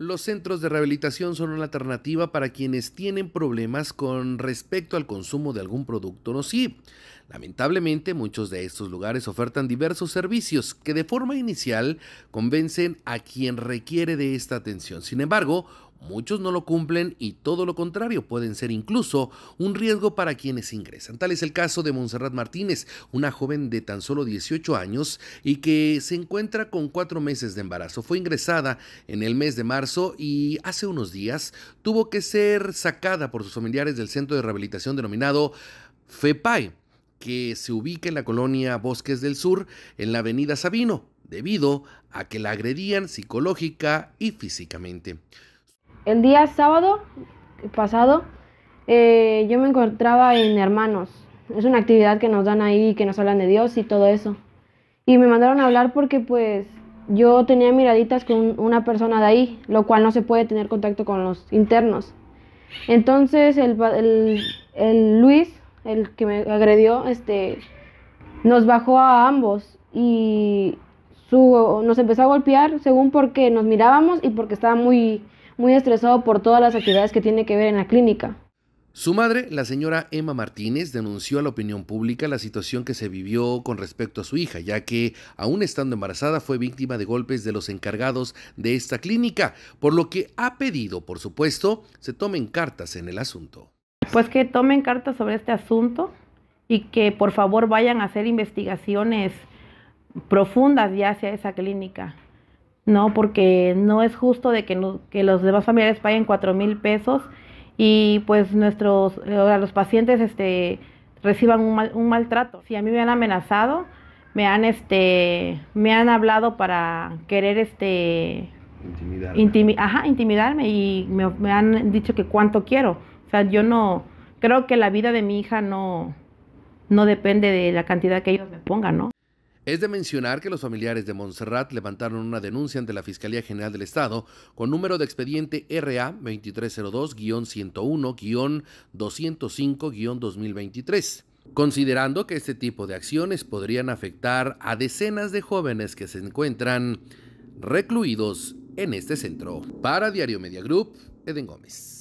Los centros de rehabilitación son una alternativa para quienes tienen problemas con respecto al consumo de algún producto nocivo. Lamentablemente, muchos de estos lugares ofertan diversos servicios que de forma inicial convencen a quien requiere de esta atención. Sin embargo, Muchos no lo cumplen y todo lo contrario pueden ser incluso un riesgo para quienes ingresan. Tal es el caso de Montserrat Martínez, una joven de tan solo 18 años y que se encuentra con cuatro meses de embarazo. Fue ingresada en el mes de marzo y hace unos días tuvo que ser sacada por sus familiares del centro de rehabilitación denominado FEPAI, que se ubica en la colonia Bosques del Sur, en la avenida Sabino, debido a que la agredían psicológica y físicamente. El día sábado pasado eh, yo me encontraba en Hermanos. Es una actividad que nos dan ahí, que nos hablan de Dios y todo eso. Y me mandaron a hablar porque pues yo tenía miraditas con una persona de ahí, lo cual no se puede tener contacto con los internos. Entonces el, el, Luis, el que me agredió, este, nos bajó a ambos y su, nos empezó a golpear según porque nos mirábamos y porque estaba muy muy estresado por todas las actividades que tiene que ver en la clínica. Su madre, la señora Emma Martínez, denunció a la opinión pública la situación que se vivió con respecto a su hija, ya que, aún estando embarazada, fue víctima de golpes de los encargados de esta clínica, por lo que ha pedido, por supuesto, se tomen cartas en el asunto. Pues que tomen cartas sobre este asunto y que por favor vayan a hacer investigaciones profundas ya hacia esa clínica. ¿No? Porque no es justo de que, los demás familiares paguen cuatro mil pesos y pues nuestros, los pacientes este, reciban un, maltrato. Si a mí me han amenazado, me han, este, me han hablado para querer, este, intimidarme, intimidarme y me, me han dicho que cuánto quiero. O sea, yo no, creo que la vida de mi hija no, no depende de la cantidad que ellos me pongan, ¿no? Es de mencionar que los familiares de Montserrat levantaron una denuncia ante la Fiscalía General del Estado con número de expediente RA 2302-101-205-2023, considerando que este tipo de acciones podrían afectar a decenas de jóvenes que se encuentran recluidos en este centro. Para Diario Media Group, Eden Gómez.